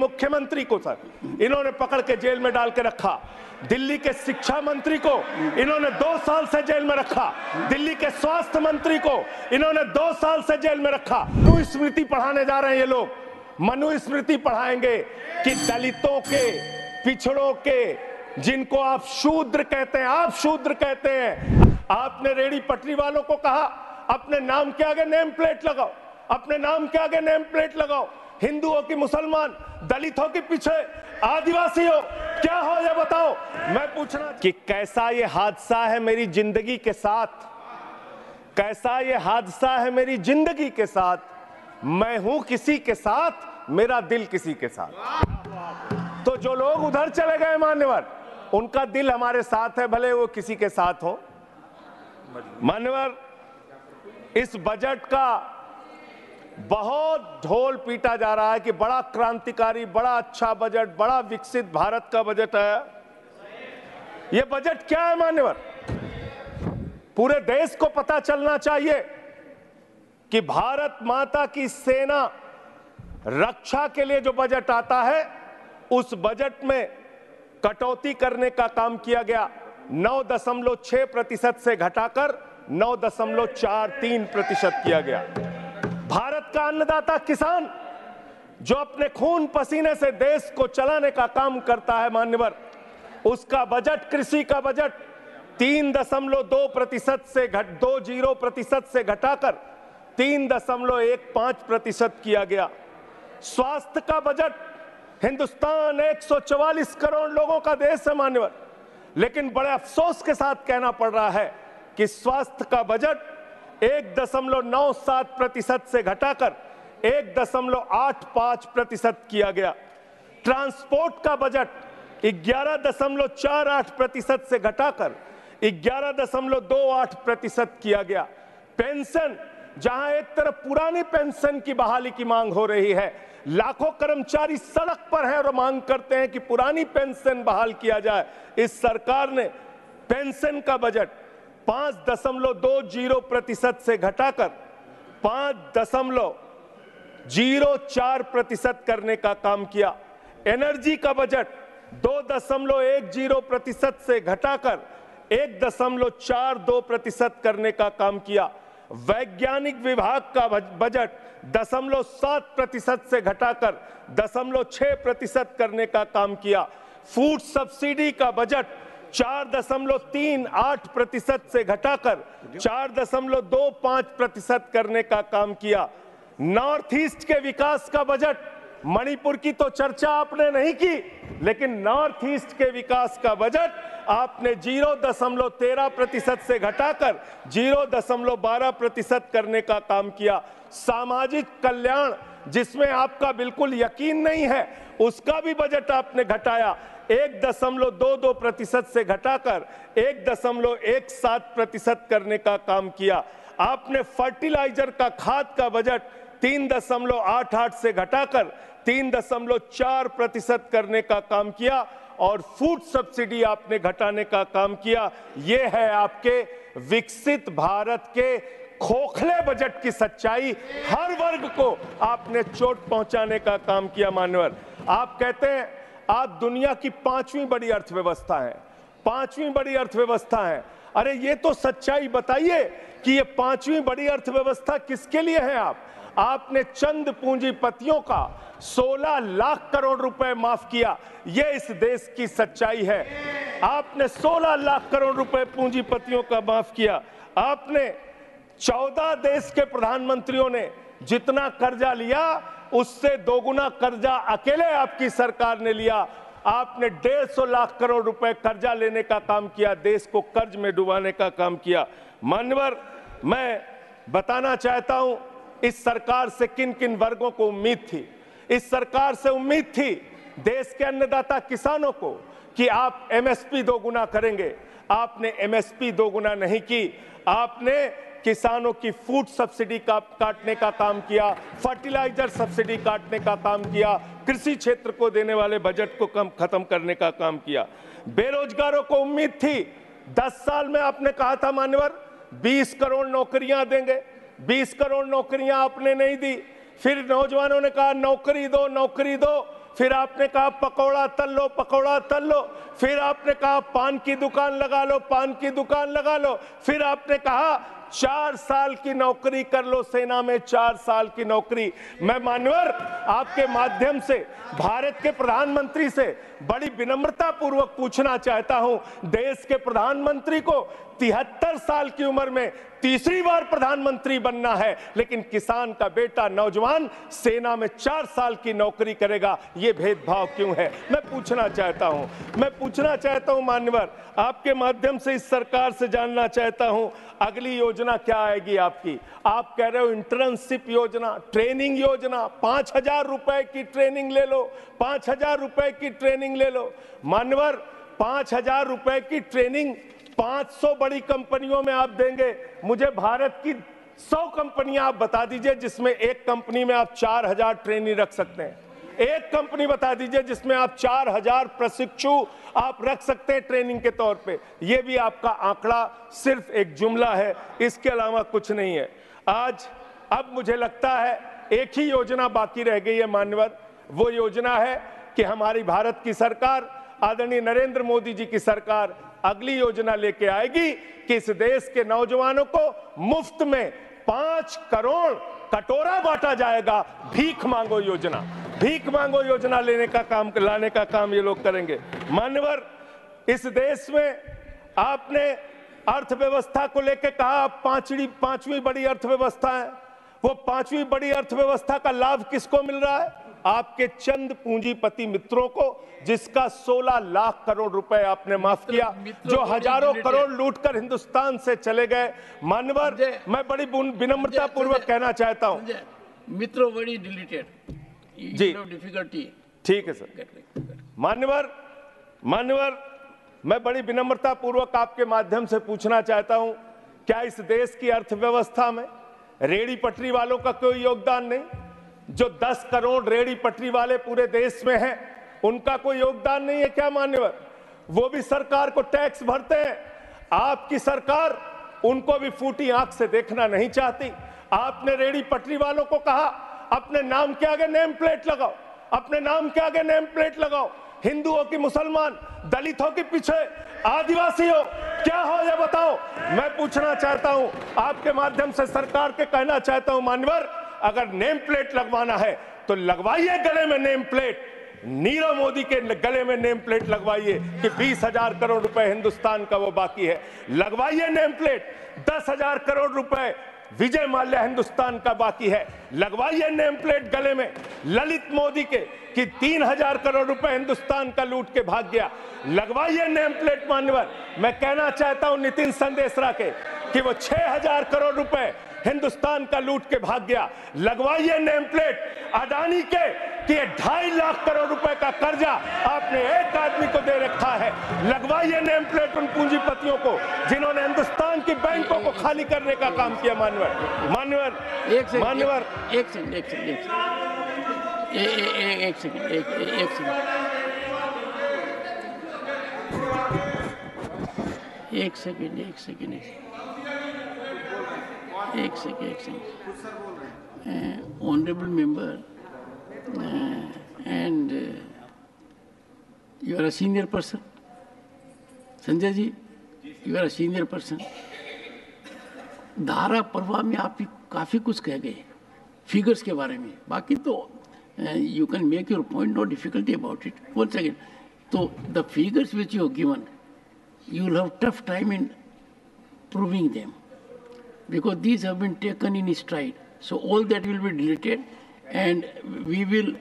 मुख्यमंत्री को सर। इन्होंने पकड़ के जेल में डाल के रखा। दिल्ली के शिक्षा मंत्री को इन्होंने दो साल से जेल में रखा। दिल्ली के स्वास्थ्य मंत्री को इन्होंने दो साल से जेल में रखा। मनु स्मृति पढ़ाने जा रहे हैं ये लोग। मनु स्मृति पढ़ाएँगे कि दलितों के, पिछड़ों के, जिनको आप शूद्र कहते हैं, आप शूद्र कहते हैं। आपने रेडी पटरी वालों को कहा, अपने नाम के आगे नेम प्लेट लगाओ। अपने नाम के आगे नेम प्लेट लगाओ। हिंदू हो कि मुसलमान, दलित हो कि पीछे आदिवासी हो, क्या हो ये बताओ? मैं पूछना कि कैसा ये हादसा है मेरी ज़िंदगी के साथ? कैसा ये हादसा है मेरी ज़िंदगी के साथ? मैं हूँ किसी के साथ, मेरा दिल किसी के साथ। तो जो लोग उधर चले गए मान्यवर, उनका दिल हमारे साथ है, भले वो किसी के साथ हो। मान्यवर, इस बजट का बहुत ढोल पीटा जा रहा है कि बड़ा क्रांतिकारी, बड़ा अच्छा बजट, बड़ा विकसित भारत का बजट है। यह बजट क्या है, मान्यवर? पूरे देश को पता चलना चाहिए कि भारत माता की सेना रक्षा के लिए जो बजट आता है, उस बजट में कटौती करने का काम किया गया। नौ दशमलव छह प्रतिशत से घटाकर नौ दशमलव चार तीन प्रतिशत किया गया। भारत का अन्नदाता किसान, जो अपने खून पसीने से देश को चलाने का काम करता है, मान्यवर। उसका बजट, कृषि का बजट, तीन दशमलव दो प्रतिशत से घट, दो ज़ीरो प्रतिशत से घटाकर तीन दशमलव एक पाँच प्रतिशत किया गया। स्वास्थ्य का बजट, हिंदुस्तान 144 करोड़ लोगों का देश है, मान्यवर। लेकिन बड़े अफसोस के साथ कहना पड़ रहा है कि स्वास्थ्य का बजट एक दशमलव नौ सात प्रतिशत से घटाकर एक दशमलव आठ पाँच प्रतिशत किया गया। ट्रांसपोर्ट का बजट ग्यारह दशमलव चार आठ प्रतिशत से घटाकर ग्यारह दशमलव दो आठ प्रतिशत किया गया। पेंशन, जहाँ एक तरफ़ पुरानी पेंशन की बहाली की मांग हो रही है, लाखों कर्मचारी सड़क पर हैं और मांग करते हैं कि पुरानी पेंशन बहाल किया जाए। इस सरकार ने पेंशन का बजट पाँच दशमलव दो ज़ीरो प्रतिशत से घटाकर पाँच दशमलव ज़ीरो चार प्रतिशत करने का काम किया। एनर्जी का बजट दो दशमलव एक ज़ीरो प्रतिशत से घटाकर एक दशमलव चार दो प्रतिशत करने का काम किया। वैज्ञानिक विभाग का बजट दशमलव सात प्रतिशत से घटाकर दशमलव छह प्रतिशत करने का काम किया। फ़ूड सब्सिडी का बजट चार दशमलव तीन आठ प्रतिशत से घटाकर चार दशमलव दो पाँच प्रतिशत करने का काम किया। नॉर्थ ईस्ट के विकास का बजट, मणिपुर की तो चर्चा आपने नहीं की, लेकिन नॉर्थ ईस्ट के विकास का बजट आपने ज़ीरो दशमलव तेरह प्रतिशत से घटाकर ज़ीरो दशमलव बारह प्रतिशत करने का काम किया। सामाजिक कल्याण, जिसमें आपका बिल्कुल यकीन नहीं है, उसका भी बजट आपने घटाया। एक दशमलव दो दो प्रतिशत से घटाकर एक दशमलव एक सात प्रतिशत करने का काम किया। आपने फर्टिलाइज़र का खाद का बजट तीन दशमलव आठ आठ से घटाकर तीन दशमलव चार प्रतिशत करने का काम किया और फ़ूड सब्सिडी आपने घटाने का काम किया। ये है आपके विकसित भारत के खोखले बजट की सच्चाई। हर वर्ग को आपने चोट पहुँचाने का काम किया, मान्यवर। आप कहते हैं आज दुनिया की पांचवी बड़ी अर्थव्यवस्था है। पांचवी बड़ी अर्थव्यवस्था है। अरे, ये तो सच्चाई बताइए कि ये पांचवी बड़ी अर्थव्यवस्था किसके लिए है आप? आपने चंद पूंजीपतियों का 16 लाख करोड़ रुपए माफ़ किया। यह इस देश की सच्चाई है। आपने 16 लाख करोड़ रुपए पूंजीपतियों का माफ़ किया। आपने 14 देश के प्रधानमंत्रियों ने जितना कर्जा लिया उससे दोगुना कर्जा अकेले आपकी सरकार ने लिया। आपने डेढ़ सौ लाख करोड़ रुपए कर्जा लेने का काम किया, देश को कर्ज में डुबाने का काम किया। मान्यवर, मैं बताना चाहता हूँ, इस सरकार से किन किन वर्गों को उम्मीद थी? इस सरकार से उम्मीद थी देश के अन्नदाता किसानों को कि आप एमएसपी दोगुना करेंगे। आपने एमएसपी दोगुना नहीं की। आपने किसानों की फ़ूड सब्सिडी का काटने का काम किया, फर्टिलाइज़र सब्सिडी काटने का काम किया, कृषि क्षेत्र को देने वाले बजट को कम, खत्म करने का काम किया। बेरोजगारों को उम्मीद थी 10 साल में आपने कहा था मान्यवर 20 करोड़ नौकरियाँ देंगे 20 करोड़ नौकरियाँ आपने नहीं दी। फिर नौजवानों ने कहा, नौकरी दो नौकरी दो। फिर आपने कहा, पकौड़ा तल लो, पकौड़ा तल लो। फिर आपने कहा, पान की दुकान लगा लो, पान की दुकान लगा लो। फिर आपने कहा चार साल की नौकरी कर लो सेना में, चार साल की नौकरी। मैं मानवर आपके माध्यम से, भारत के प्रधानमंत्री से बड़ी विनम्रता पूर्वक पूछना चाहता हूँ, देश के प्रधानमंत्री को तिहत्तर साल की उम्र में तीसरी बार प्रधानमंत्री बनना है, लेकिन किसान का बेटा नौजवान सेना में चार साल की नौकरी करेगा, ये भेदभाव क्यों है? मैं पूछना चाहता हूँ, मैं पूछना चाहता हूँ, मान्यवर, आपके माध्यम से इस सरकार से जानना चाहता हूँ, अगली योजना क्या आएगी आपकी? आप कह रहे हो इंटर्नशिप योजना, ट्रेनिंग योजना, पाँच हज़ार रुपए की ट्रेनिंग ले लो, पाँच हज़ार रुपए की ट्रेनिंग ले लो। मानवर, पाँच हज़ार रुपए की ट्रेनिंग 500 बड़ी कंपनियों में आप देंगे। मुझे भारत की 100 कंपनियाँ आप बता दीजिए, जिसमें एक कंपनी में आप 4000 ट्रेनी रख सकते हैं। एक कंपनी बता दीजिए, जिसमें आप 4000 प्रशिक्षु आप रख सकते हैं ट्रेनिंग के तौर पे। ये भी आपका आंकड़ा सिर्फ़ एक जुमला है, इसके अलावा कुछ नहीं है। आज, अब मुझे लगता है, एक ही योजना बाकी रह गई है, मानवर। वो योजना है कि हमारी भारत की सरकार, आदरणीय नरेंद्र मोदी जी की सरकार अगली योजना लेके आएगी कि इस देश के नौजवानों को मुफ़्त में पाँच करोड़ कटोरा बांटा जाएगा। भीख मांगो योजना। भीख मांगो योजना लेने का काम, लाने का काम ये लोग करेंगे। मानवर इस देश में आपने अर्थव्यवस्था को लेकर कहा पांचवी पांचवी बड़ी अर्थव्यवस्था है। वो पांचवी बड़ी अर्थव्यवस्था का लाभ किसको मिल रहा है? आपके चंद पूंजीपति मित्रों को जिसका 16 लाख करोड़ रुपए आपने माफ़ किया जो हज़ारों करोड़ लूटकर हिंदुस्तान से चले गए। मानवर मैं बड़ी विनम्रता पूर्वक कहना चाहता हूँ। मित्रों बड़ी डिलीटेड जी। डिफिकल्टी ठीक है सर। मान्यवर मान्यवर मैं बड़ी विनम्रता पूर्वक आपके माध्यम से पूछना चाहता हूँ क्या इस देश की अर्थव्यवस्था में रेड़ी पटरी वालों का कोई योगदान नहीं? जो 10 करोड़ रेड़ी पटरी वाले पूरे देश में हैं, उनका कोई योगदान नहीं है क्या मान्यवर? वो भी सरकार को टैक्स भरते हैं। आपकी सरकार उनको भी फूटी आँख से देखना नहीं चाहती। आपने रेड़ी पटरी वालों को कहा, अपने नाम के आगे नेम प्लेट लगाओ, अपने नाम के आगे नेम प्लेट लगाओ। हिंदुओं की मुसलमान, दलितों के पीछे आदिवासी हो, क्या हो ये बताओ? मैं पूछना चाहता हूँ, आपके माध्यम से सरकार के कहना चाहता हूँ मानवर अगर नेम प्लेट लगवाना है तो लगवाइए गले में नेम प्लेट। नीरव मोदी के गले में नेम प्लेट लगवाइए कि बीस हज़ार करोड़ रुपए हिंदुस्तान का वो बाकी है। लगवाइए नेम प्लेट, दस हज़ार करोड़ रुपए विजय माल्या हिंदुस्तान का बाकी है। लगवाइए नेम प्लेट गले में, ललित मोदी के कि तीन हज़ार करोड़ रुपए हिंदुस्तान का लूट के भाग गया। लगवाइए नेम प्लेट, मान्यवर। मैं कहना चाहता हूँ नितिन संदेशरा के कि वो छह हज़ार करोड़ रुपए हिंदुस्तान का लूट के भाग गया। लगवाइए नेम प्लेट। अडानी के कि ढाई लाख करोड़ रुपए का कर्जा आपने एक आदमी को दे रखा है। लगवाइए नेम प्लेट उन पूंजीपतियों को जिन्होंने हिंदुस्तान की बैंकों को खाली करने का काम किया। मानवर मानवर एक सेकंड मानवर। एक सेकंड एक सेकंड एक सेकंड एक सेकंड। एक सेकंड एक सेकंड एक सेकंड। एक सेकंड एक second honourable member and you are a senior person Sanjay ji you are a senior person धारा प्रवाह में आप काफ़ी कुछ कह गए फिगर्स के बारे में। बाकी तो you can make your point no difficulty about it one second तो the figures which you given you will have tough time in proving them. Because these have been taken in stride. So all that will be deleted and we will,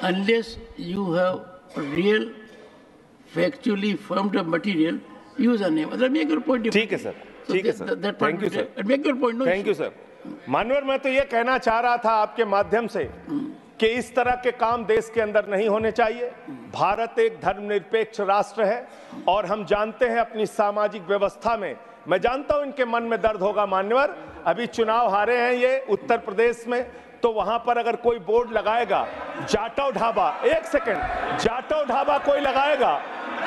unless you have real, factually firmed up material, use a name. Other make your point. ठीक है sir ठीक है sir thank you sir Make your point. No thank you sir मानवर मैं तो ये कहना चाह रहा था आपके माध्यम से कि इस तरह के काम देश के अंदर नहीं होने चाहिए। भारत एक धर्मनिरपेक्ष राष्ट्र है और हम जानते हैं अपनी सामाजिक व्यवस्था में। मैं जानता हूँ इनके मन में दर्द होगा, मान्यवर। अभी चुनाव हारे हैं ये उत्तर प्रदेश में तो वहाँ पर अगर कोई बोर्ड लगाएगा, जाटव ढाबा, एक सेकंड, जाटव ढाबा कोई लगाएगा?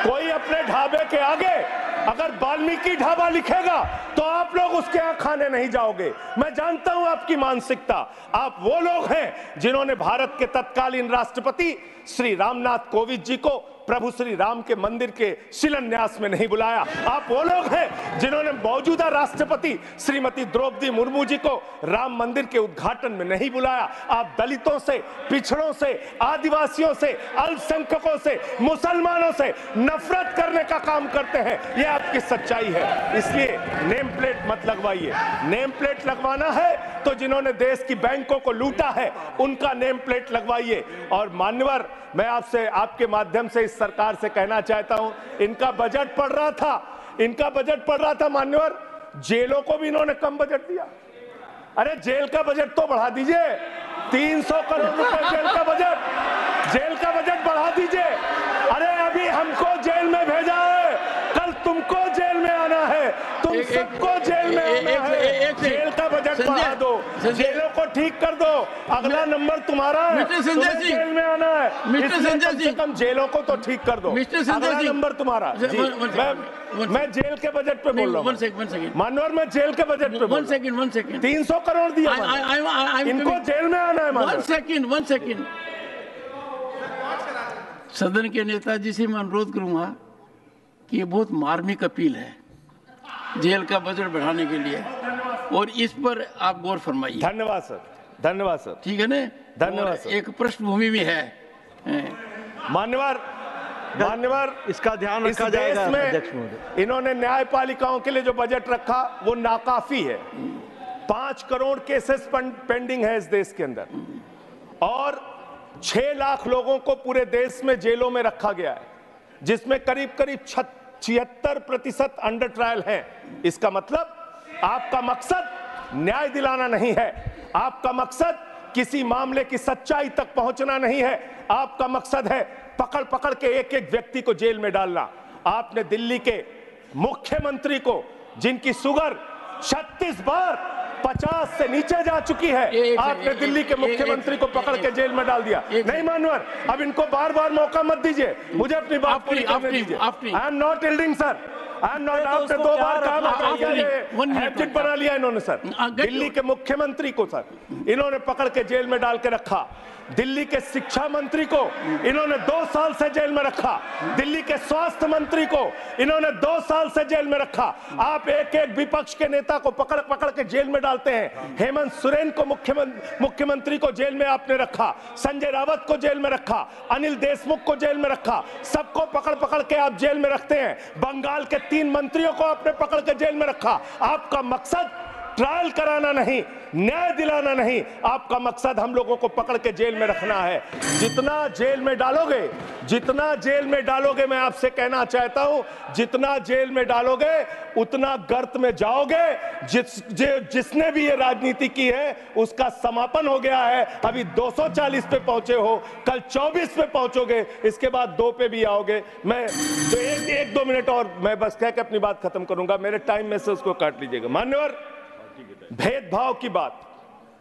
कोई अपने ढाबे के आगे? अगर बाल्मीकि ढाबा लिखेगा तो आप लोग उसके यहाँ खाने नहीं जाओगे। मैं जानता हूँ आपकी मानसिकता। आप वो लोग हैं जिन्होंने भारत के तत्कालीन राष्ट्रपति श्री रामनाथ कोविंद जी को प्रभु श्री राम के मंदिर के शिलान्यास में नहीं बुलाया। आप वो लोग हैं जिन्होंने मौजूदा राष्ट्रपति श्रीमती द्रौपदी मुर्मू जी को राम मंदिर के उद्घाटन में नहीं बुलाया। आप दलितों से, पिछड़ों से, आदिवासियों से, अल्पसंख्यकों से, मुसलमानों से नफरत करने का काम करते हैं। यह आपकी सच्चाई है। इसलिए नेम प्लेट मत लगवाइए। नेम प्लेट लगवाना है तो जिन्होंने देश की बैंकों को लूटा है उनका नेम प्लेट लगवाइए। और मान्यवर मैं आपसे आपके माध्यम से इस सरकार से कहना चाहता हूँ इनका बजट पड़ रहा था इनका बजट पड़ रहा था मान्यवर। जेलों को भी इन्होंने कम बजट दिया। अरे जेल का बजट तो बढ़ा दीजिए। 300 करोड़ रुपए जेल का बजट। जेल का बजट बढ़ा दीजिए। अरे अभी हमको जेल में भेजा है। कल तुमको जेल में आना है। तुम सबको जेल में आना है। जेल का बजट बढ़ा दो। जेलों को ठीक कर दो। अगला नंबर तुम्हारा है। मिस्टर संजय सिंह। जेल में आना है। मिस्टर संजय सिंह। कम जेलों को तो ठीक कर दो। मिस्टर संजय सिंह। नंबर तुम्हारा। जी मैं जेल के बजट पे बोल रहा हूँ। मानवर मैं जेल के बजट पे वन सेकंड वन सेकंड। तीन सौ करोड़ दिया इनको जेल में आना है वन सेकंड वन सेकंड। सदन के नेताजी से मैं अनुरोध करूँगा कि ये बहुत मार्मिक अपील है। जेल का बजट बढ़ाने के लिए। और इस पर आप गौर फरमाइए। धन्यवाद सर। धन्यवाद सर। ठीक है ना? धन्यवाद, सर। एक पृष्ठभूमि भी है। मान्यवर मान्यवर इसका ध्यान इस रखा देश जाएगा में इन्होंने न्यायपालिकाओं के लिए जो बजट रखा वो नाकाफी है। पाँच करोड़ केसेस पेंडिंग है इस देश के अंदर। और छह लाख लोगों को पूरे देश में जेलों में रखा गया है जिसमें करीब करीब छिहत्तर प्रतिशत अंडर ट्रायल है। इसका मतलब आपका मकसद न्याय दिलाना नहीं है। आपका मकसद किसी मामले की सच्चाई तक पहुँचना नहीं है। आपका मकसद है पकड़ पकड़ के एक एक व्यक्ति को जेल में डालना। आपने दिल्ली के मुख्यमंत्री को जिनकी सुगर 36 बार 50 से नीचे जा चुकी है आपने दिल्ली के मुख्यमंत्री को पकड़ के जेल में डाल दिया। नहीं मानवर अब इनको बार बार मौका मत दीजिए। मुझे अपनी बात पूरी करने दीजिए। I am not yielding sir I am not आपने दो बार कहा रखना मैं चाहिए? ये One minute, हैबिट बना लिया इन्होंने सर। दिल्ली के मुख्यमंत्री को सर। इन्होंने पकड़ के जेल में डाल के रखा। दिल्ली के शिक्षा मंत्री को इन्होंने दो साल से जेल में रखा। दिल्ली के स्वास्थ्य मंत्री को इन्होंने दो साल से जेल में रखा। आप एक एक विपक्ष के नेता को पकड़ पकड़ के जेल में डालते हैं। हेमंत सोरेन को मुख्यमंत्री मुख्यमंत्री को जेल में आपने रखा। संजय रावत को जेल में रखा। अनिल देशमुख को जेल में रखा। सबको पकड़ पकड़ के आप जेल में रखते हैं। बंगाल के तीन मंत्रियों को आपने पकड़ के जेल में रखा। आपका मकसद ट्रायल कराना नहीं न्याय दिलाना नहीं आपका मकसद हम लोगों को पकड़ के जेल में रखना है। जितना जेल में डालोगे जितना जेल में डालोगे मैं आपसे कहना चाहता हूँ जितना जेल में डालोगे उतना गर्त में जाओगे जिस जे, जिसने भी ये राजनीति की है उसका समापन हो गया है। अभी 240 पे पहुँचे हो कल 24 पे पहुंचोगे इसके बाद दो पे भी आओगे। मैं तो एक एक दो मिनट और मैं बस कह के अपनी बात खत्म करूँगा। मेरे टाइम में से उसको काट लीजिएगा। मान्यवर? भेदभाव की बात।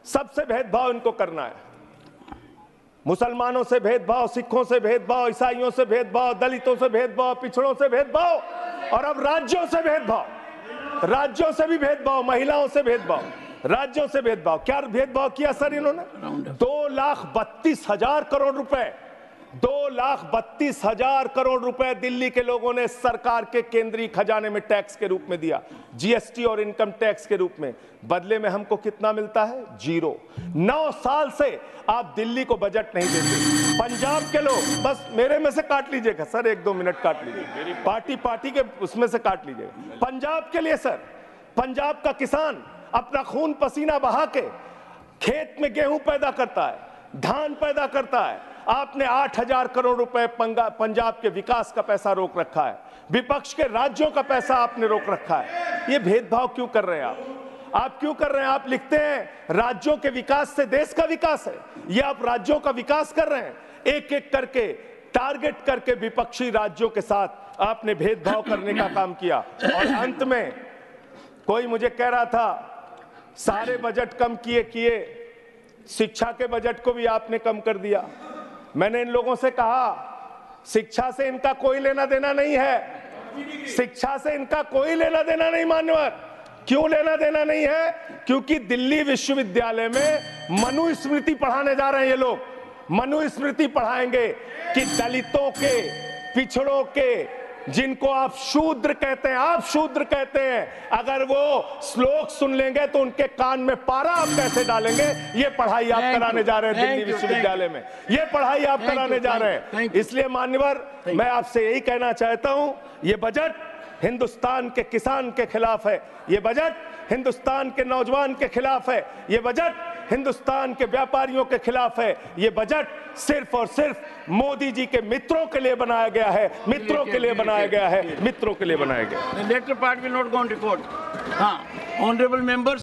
सबसे भेदभाव इनको करना है। मुसलमानों से भेदभाव सिखों से भेदभाव ईसाइयों से भेदभाव दलितों से भेदभाव पिछड़ों से भेदभाव और अब राज्यों से भेदभाव। राज्यों से भी भेदभाव महिलाओं से भेदभाव राज्यों से भेदभाव। क्या भेदभाव किया सर इन्होंने? दो लाख बत्तीस हज़ार करोड़ रुपए। दो लाख बत्तीस हज़ार करोड़ रुपए दिल्ली के लोगों ने सरकार के केंद्रीय खजाने में टैक्स के रूप में दिया, जीएसटी और इनकम टैक्स के रूप में। बदले में हमको कितना मिलता है? ज़ीरो। नौ साल से आप दिल्ली को बजट नहीं देते। पंजाब के लोग, बस मेरे में से काट लीजिएगा, सर, एक दो मिनट काट लीजिए। पार्टी पार्टी के उसमें से काट लीजिएगा। पंजाब के लिए, सर, पंजाब का किसान अपना खून पसीना बहा के खेत में गेहूँ पैदा करता है। धान पैदा करता है। आपने आठ हज़ार करोड़ रुपए पंजाब के विकास का पैसा रोक रखा है। विपक्ष के राज्यों का पैसा आपने रोक रखा है। ये भेदभाव क्यों कर रहे हैं आप? आप क्यों कर रहे हैं? आप लिखते हैं, राज्यों के विकास से देश का विकास है। ये आप राज्यों का विकास कर रहे हैं। एक एक करके, टारगेट करके विपक्षी राज्यों के साथ आपने भेदभाव करने का काम किया। और अंत में, कोई मुझे कह रहा था, सारे बजट कम किए किए। शिक्षा के बजट को भी आपने कम कर दिया। मैंने इन लोगों से कहा, शिक्षा से इनका कोई लेना देना नहीं है। शिक्षा से इनका कोई लेना देना नहीं, मान्यवर। क्यों लेना देना नहीं है? क्योंकि दिल्ली विश्वविद्यालय में मनु स्मृति पढ़ाने जा रहे हैं ये लोग। मनुस्मृति पढ़ाएँगे कि दलितों के, पिछड़ों के जिनको आप शूद्र कहते हैं आप शूद्र कहते हैं। अगर वो श्लोक सुन लेंगे तो उनके कान में पारा आप कैसे डालेंगे? ये पढ़ाई आप कराने जा रहे हैं दिल्ली विश्वविद्यालय में। ये पढ़ाई आप कराने जा रहे हैं। इसलिए मान्यवर मैं आपसे यही कहना चाहता हूँ ये बजट हिंदुस्तान के किसान के खिलाफ है। ये बजट हिंदुस्तान के नौजवान के खिलाफ है। ये बजट हिंदुस्तान के व्यापारियों के खिलाफ है ये बजट सिर्फ़ और सिर्फ़ मोदी जी के मित्रों के लिए बनाया गया है मित्रों के लिए बनाया गया है मित्रों के लिए बनाया गया on record. हाँ, ऑनरेबल members.